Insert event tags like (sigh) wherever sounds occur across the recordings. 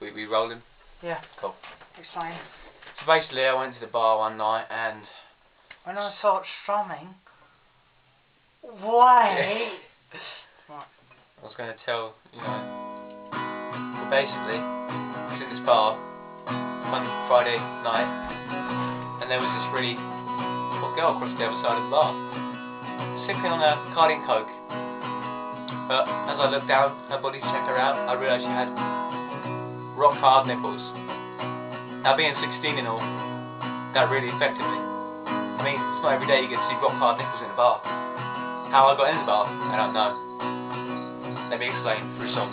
We we rolling? Yeah. Cool. Explain. So basically, I went to the bar one night and. When I start strumming. Wait. (laughs) I was going to tell you know. But basically, I was in this bar one Friday night, and there was this really hot girl across the other side of the bar, sipping on a Bacardi Coke. But as I looked down her body to check her out, I realised she had rock hard nipples. Now being 16 and all, that really affected me. I mean, it's not every day you get to see rock hard nipples in a bar. How I got in the bar, I don't know. Let me explain through song.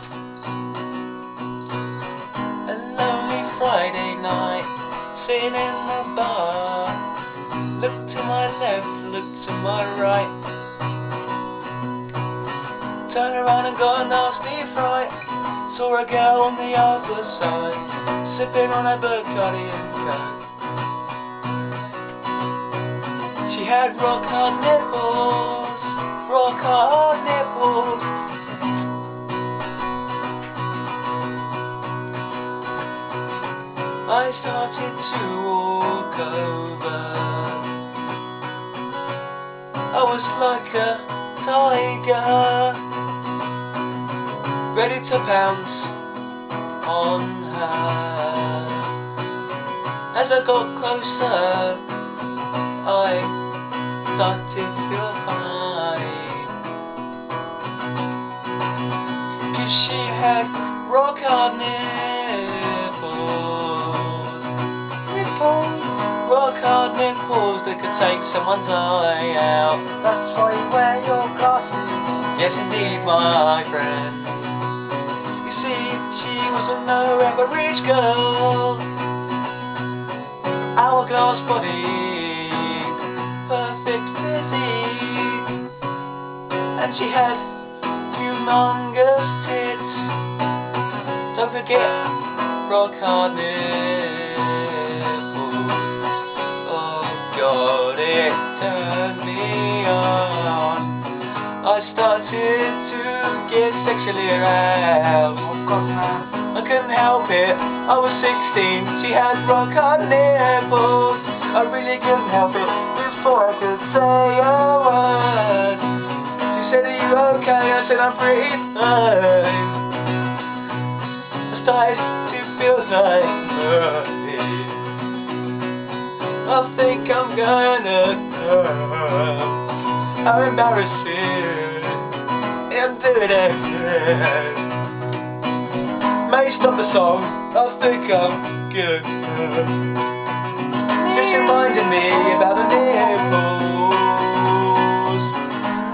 A lonely Friday night, sitting in the bar. Look to my left, look to my right. Turn around and got a nasty fright. I saw a girl on the other side, sipping on a Bacardi Coke. She had rock hard nipples, rock hard nipples. I started to walk over. I was like a tiger, pounce on her. As I got closer, I started to feel fine. Cause she had rock hard nipples. Rock hard nipples that could take someone's eye out. That's why you wear your glasses. Yes, indeed, my friend. No rich girl. Hourglass body, perfect physique, and she had humongous tits. Don't forget rock hard nipples. Oh God, it turned me on. I started to get sexually aroused. Couldn't help it. I was 16. She had rock hard nipples. I really couldn't help it before I could say a word. She said, Are you okay? I said, I'm pretty fine. I started to feel like. I think I'm gonna come. How embarrassing. I'm doing it again most stop the song does think I'm good. Just reminding me about the nipples,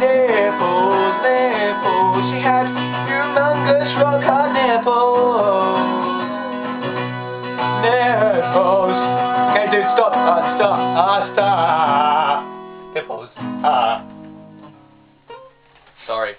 nipples, nipples. She had humongous rock hard nipples, nipples. Okay, dude, stop, ah, stop, ah, stop. Nipples, ah. Sorry.